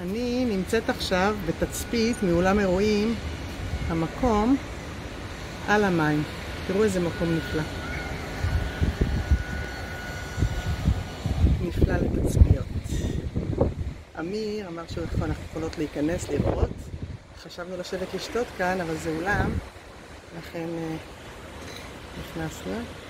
אני נמצאת עכשיו בתצפית מאולם אירועים, המקום על המים. תראו איזה מקום נפלא. נפלא לתצפיות. אמיר אמר שאנחנו יכולות להיכנס, לראות. חשבנו לשבת לשתות כאן, אבל זה אולם, לכן אה, נכנסנו.